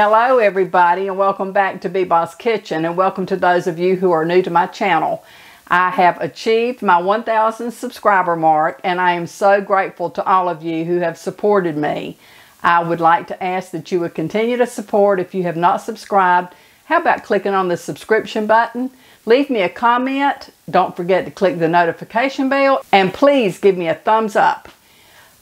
Hello everybody and welcome back to Beebah's Kitchen and welcome to those of you who are new to my channel. I have achieved my 1,000 subscriber mark and I am so grateful to all of you who have supported me. I would like to ask that you would continue to support if you have not subscribed. How about clicking on the subscription button? Leave me a comment. Don't forget to click the notification bell and please give me a thumbs up.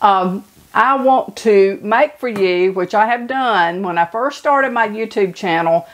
Um, I want to make for you, which I have done when I first started my YouTube channel,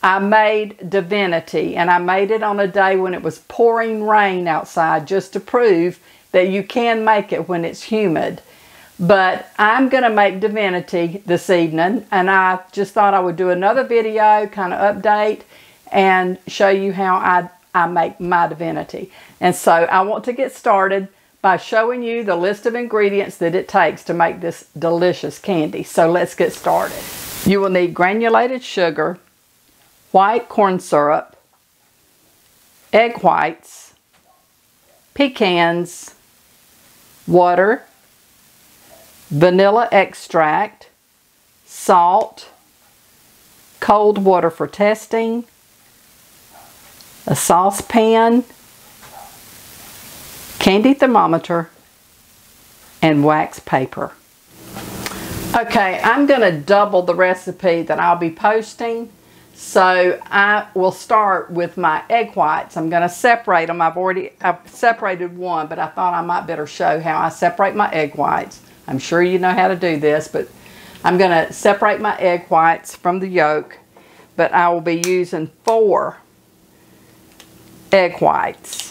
I made Divinity and I made it on a day when it was pouring rain outside just to prove that you can make it when it's humid. But I'm going to make Divinity this evening and I just thought I would do another video, kind of update and show you how I, I make my Divinity. And so I want to get started by showing you the list of ingredients that it takes to make this delicious candy. So let's get started. You will need granulated sugar, white corn syrup, egg whites, pecans, water, vanilla extract, salt, cold water for testing, a saucepan, candy thermometer, and wax paper. Okay, I'm going to double the recipe that I'll be posting. So I will start with my egg whites. I'm going to separate them. I've already I've separated one, but I thought I might better show how I separate my egg whites. I'm sure you know how to do this, but I'm going to separate my egg whites from the yolk, but I will be using four egg whites.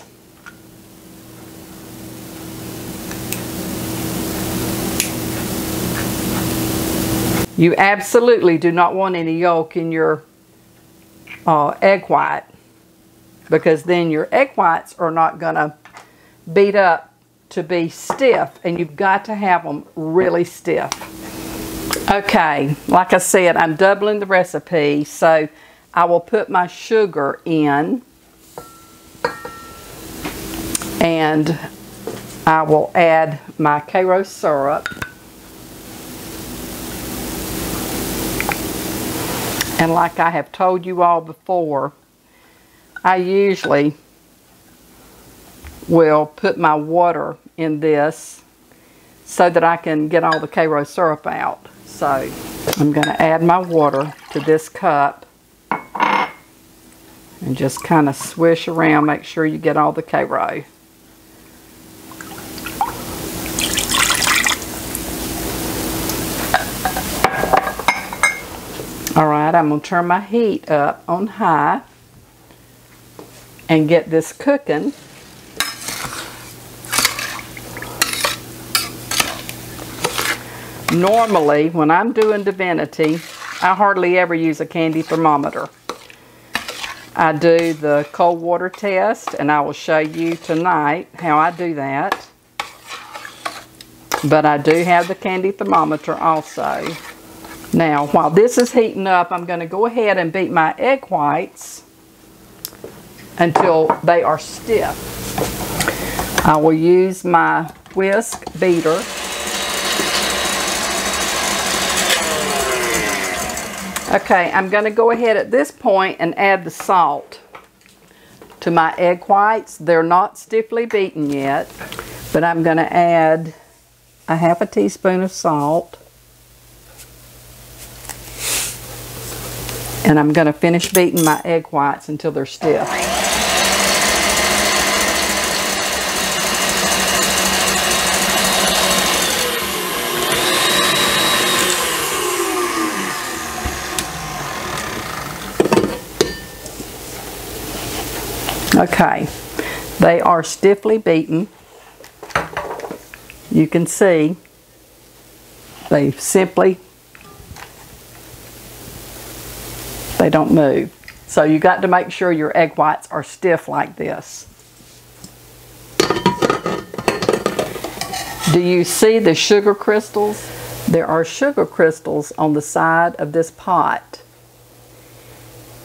You absolutely do not want any yolk in your uh, egg white because then your egg whites are not going to beat up to be stiff and you've got to have them really stiff. Okay, like I said, I'm doubling the recipe so I will put my sugar in and I will add my Karo syrup. And like I have told you all before, I usually will put my water in this so that I can get all the Karo syrup out. So I'm going to add my water to this cup and just kind of swish around, make sure you get all the Karo. All right, I'm going to turn my heat up on high and get this cooking. Normally, when I'm doing Divinity, I hardly ever use a candy thermometer. I do the cold water test, and I will show you tonight how I do that. But I do have the candy thermometer also. Now, while this is heating up, I'm going to go ahead and beat my egg whites until they are stiff. I will use my whisk beater. Okay, I'm going to go ahead at this point and add the salt to my egg whites. They're not stiffly beaten yet, but I'm going to add a half a teaspoon of salt. And I'm going to finish beating my egg whites until they're stiff. Okay, they are stiffly beaten. You can see they simply They don't move. So you got to make sure your egg whites are stiff like this. Do you see the sugar crystals? There are sugar crystals on the side of this pot.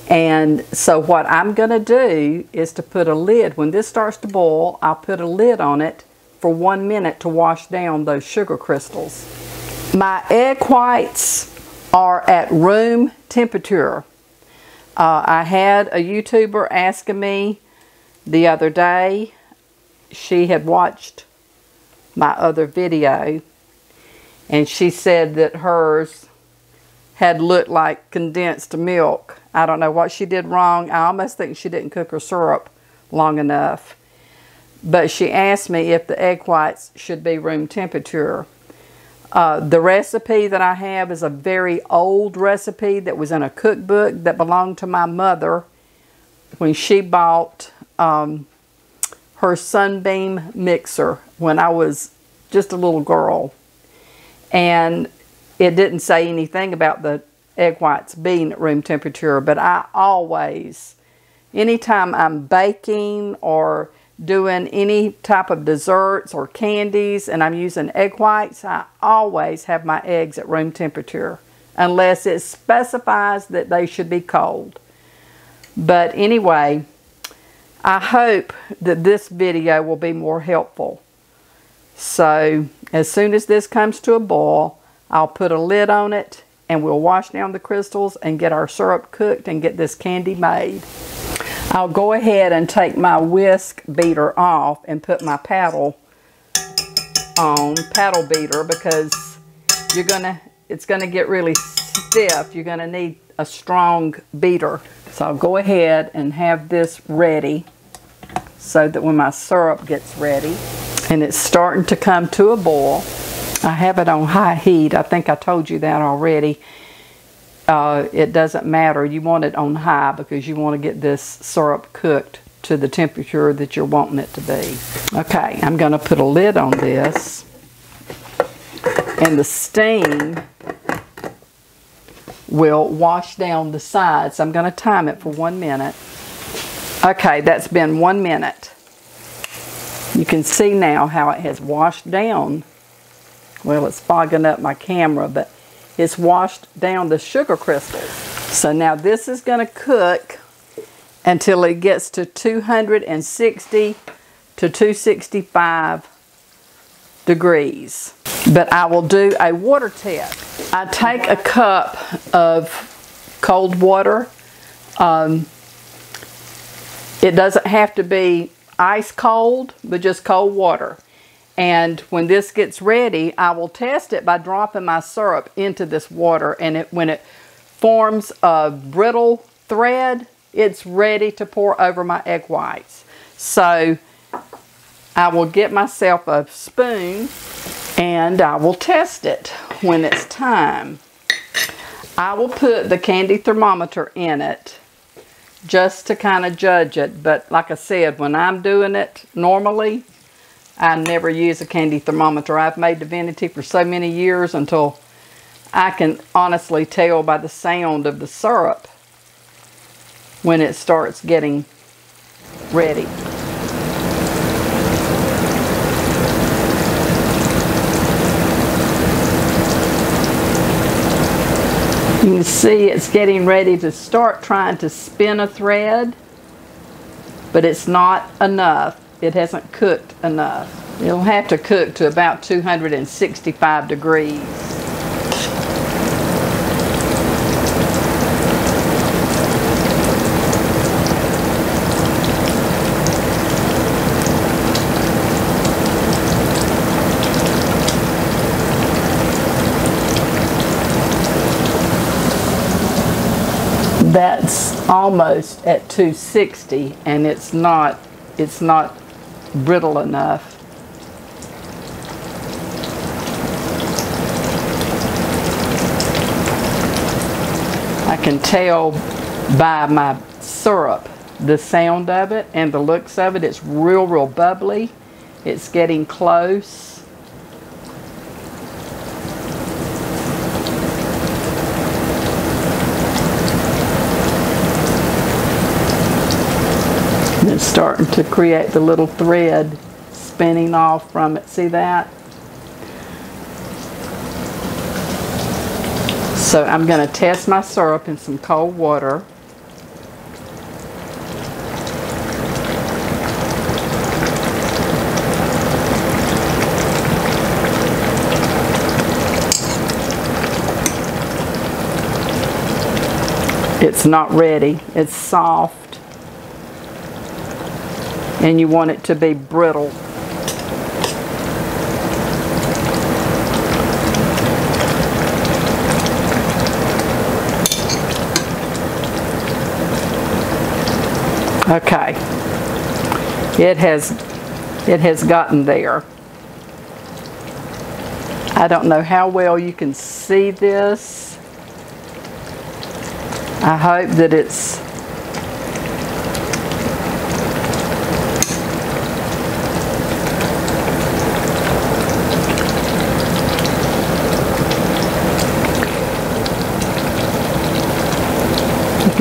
And so what I'm going to do is to put a lid, when this starts to boil, I'll put a lid on it for one minute to wash down those sugar crystals. My egg whites are at room temperature. Uh, I had a YouTuber asking me the other day, she had watched my other video and she said that hers had looked like condensed milk. I don't know what she did wrong. I almost think she didn't cook her syrup long enough. But she asked me if the egg whites should be room temperature. Uh, the recipe that I have is a very old recipe that was in a cookbook that belonged to my mother when she bought um, her Sunbeam mixer when I was just a little girl. And it didn't say anything about the egg whites being at room temperature, but I always, anytime I'm baking or doing any type of desserts or candies and I'm using egg whites, I always have my eggs at room temperature unless it specifies that they should be cold. But anyway, I hope that this video will be more helpful. So as soon as this comes to a boil, I'll put a lid on it and we'll wash down the crystals and get our syrup cooked and get this candy made. I'll go ahead and take my whisk beater off and put my paddle on, paddle beater, because you're gonna, it's gonna get really stiff. You're gonna need a strong beater. So I'll go ahead and have this ready so that when my syrup gets ready and it's starting to come to a boil, I have it on high heat. I think I told you that already uh, it doesn't matter. You want it on high because you want to get this syrup cooked to the temperature that you're wanting it to be. Okay, I'm going to put a lid on this. And the steam will wash down the sides. I'm going to time it for one minute. Okay, that's been one minute. You can see now how it has washed down. Well, it's fogging up my camera, but it's washed down the sugar crystals. So now this is going to cook until it gets to 260 to 265 degrees. But I will do a water test. I take a cup of cold water. Um, it doesn't have to be ice cold, but just cold water. And when this gets ready, I will test it by dropping my syrup into this water. And it, when it forms a brittle thread, it's ready to pour over my egg whites. So I will get myself a spoon and I will test it when it's time. I will put the candy thermometer in it just to kind of judge it. But like I said, when I'm doing it normally, I never use a candy thermometer. I've made Divinity for so many years until I can honestly tell by the sound of the syrup when it starts getting ready. You can see it's getting ready to start trying to spin a thread, but it's not enough it hasn't cooked enough. It'll have to cook to about 265 degrees. That's almost at 260 and it's not it's not brittle enough. I can tell by my syrup the sound of it and the looks of it. It's real, real bubbly. It's getting close. it's starting to create the little thread spinning off from it. See that? So I'm going to test my syrup in some cold water. it's not ready. It's soft. And you want it to be brittle. Okay. It has it has gotten there. I don't know how well you can see this. I hope that it's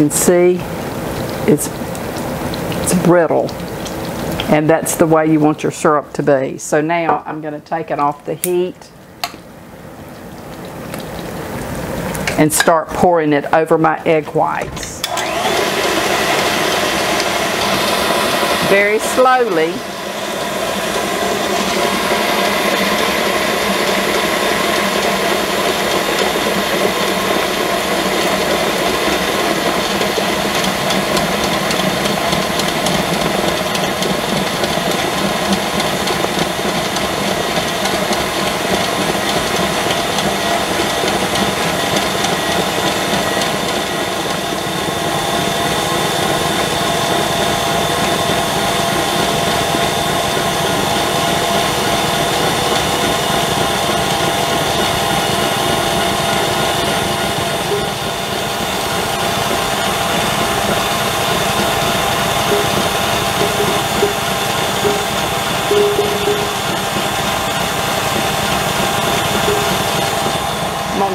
can see it's it's brittle and that's the way you want your syrup to be. So now I'm going to take it off the heat and start pouring it over my egg whites. Very slowly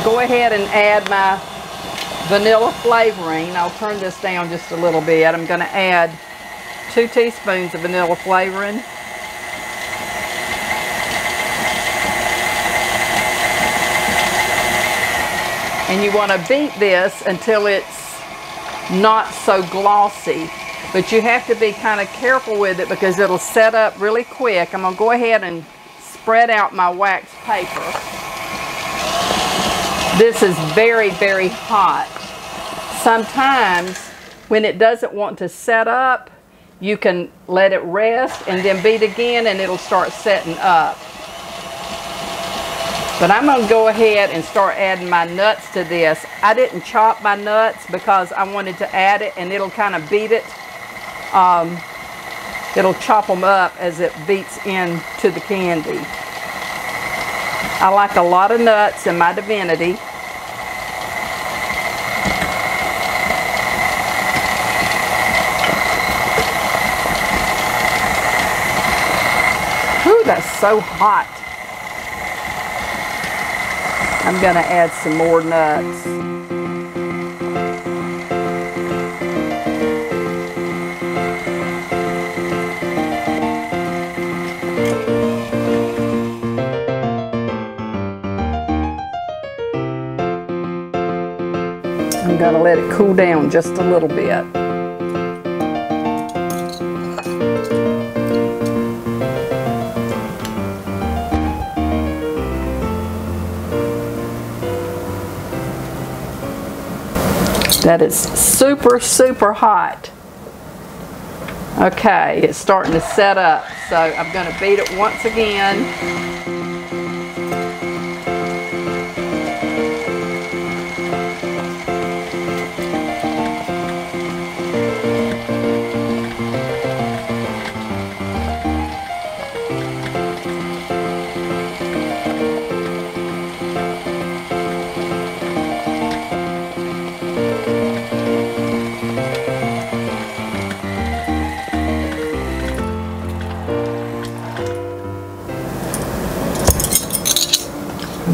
go ahead and add my vanilla flavoring. I'll turn this down just a little bit. I'm going to add two teaspoons of vanilla flavoring. And you want to beat this until it's not so glossy. But you have to be kind of careful with it because it'll set up really quick. I'm going to go ahead and spread out my wax paper. This is very, very hot. Sometimes when it doesn't want to set up, you can let it rest and then beat again and it'll start setting up. But I'm going to go ahead and start adding my nuts to this. I didn't chop my nuts because I wanted to add it and it'll kind of beat it. Um, it'll chop them up as it beats into the candy. I like a lot of nuts in my divinity. Whew, that's so hot. I'm going to add some more nuts. To let it cool down just a little bit. That is super, super hot. Okay, it's starting to set up. So I'm going to beat it once again.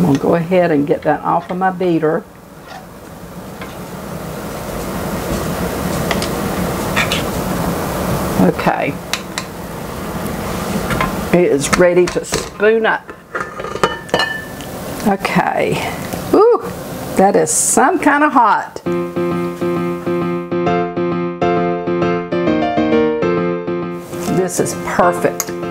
I'm going to go ahead and get that off of my beater. Okay. It is ready to spoon up. Okay. Ooh, that is some kind of hot. This is perfect.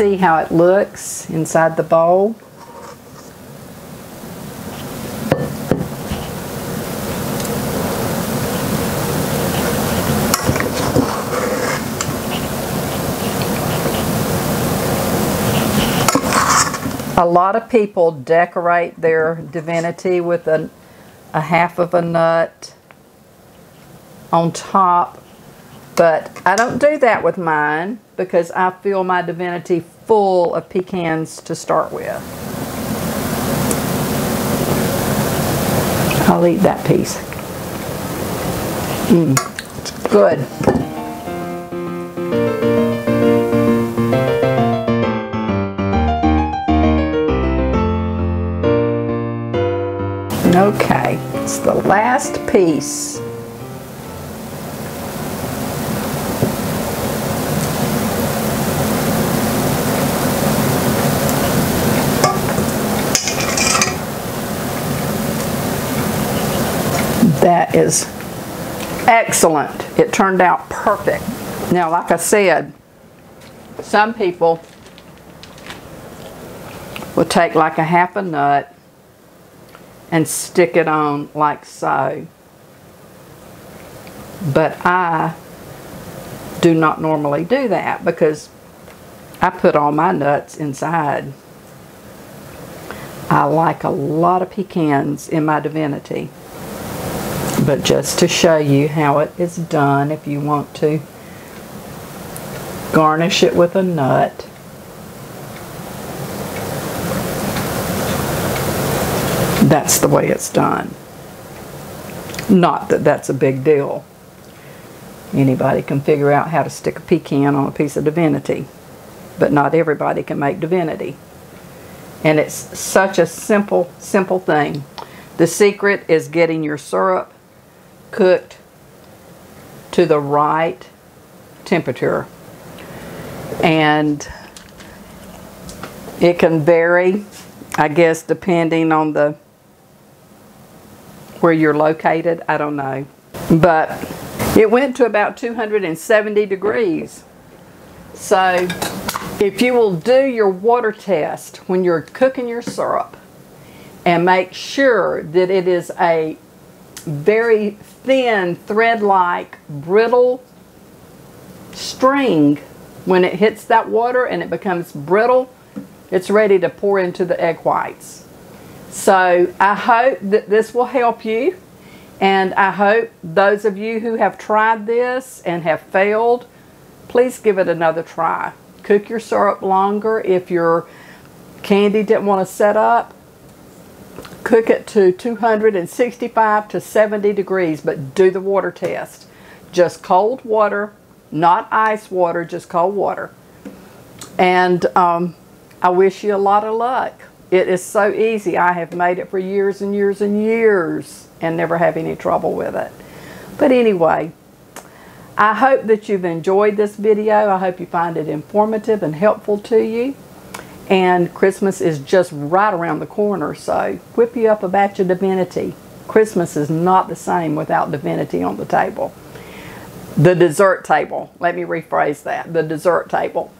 See how it looks inside the bowl. A lot of people decorate their divinity with a, a half of a nut on top, but I don't do that with mine because I feel my divinity full of pecans to start with. I'll eat that piece. Mmm, good. Okay, it's the last piece. That is excellent. It turned out perfect. Now, like I said, some people will take like a half a nut and stick it on like so. But I do not normally do that because I put all my nuts inside. I like a lot of pecans in my divinity. But just to show you how it is done, if you want to garnish it with a nut. That's the way it's done. Not that that's a big deal. Anybody can figure out how to stick a pecan on a piece of divinity, but not everybody can make divinity. And it's such a simple, simple thing. The secret is getting your syrup cooked to the right temperature. And it can vary, I guess, depending on the where you're located. I don't know. But it went to about 270 degrees. So if you will do your water test when you're cooking your syrup and make sure that it is a very thin thread-like brittle string. When it hits that water and it becomes brittle it's ready to pour into the egg whites. So I hope that this will help you and I hope those of you who have tried this and have failed please give it another try. Cook your syrup longer if your candy didn't want to set up Cook it to 265 to 70 degrees, but do the water test. Just cold water, not ice water, just cold water. And um, I wish you a lot of luck. It is so easy. I have made it for years and years and years and never have any trouble with it. But anyway, I hope that you've enjoyed this video. I hope you find it informative and helpful to you. And Christmas is just right around the corner, so whip you up a batch of divinity. Christmas is not the same without divinity on the table. The dessert table, let me rephrase that, the dessert table.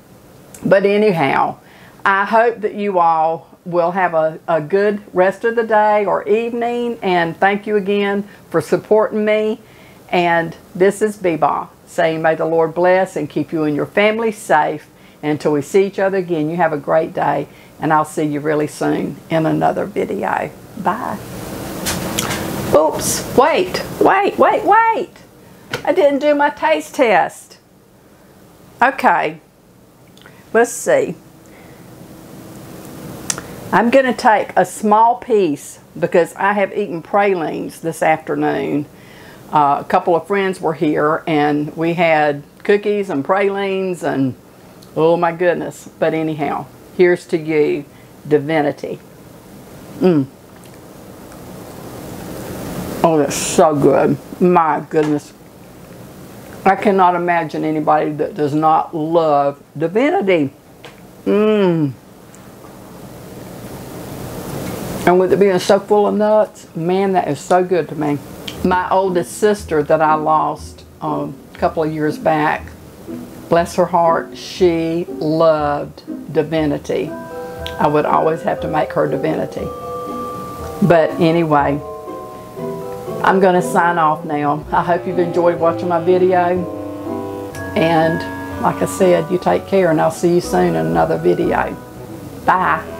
But anyhow, I hope that you all will have a, a good rest of the day or evening, and thank you again for supporting me. And this is Beebah saying, May the Lord bless and keep you and your family safe until we see each other again, you have a great day, and I'll see you really soon in another video. Bye. Oops, wait, wait, wait, wait. I didn't do my taste test. Okay, let's see. I'm going to take a small piece because I have eaten pralines this afternoon. Uh, a couple of friends were here and we had cookies and pralines and Oh my goodness. But anyhow, here's to you, divinity. Mmm. Oh, that's so good. My goodness. I cannot imagine anybody that does not love divinity. Mmm. And with it being so full of nuts, man, that is so good to me. My oldest sister that I lost um, a couple of years back, bless her heart, she loved divinity. I would always have to make her divinity. But anyway, I'm going to sign off now. I hope you've enjoyed watching my video. And like I said, you take care and I'll see you soon in another video. Bye.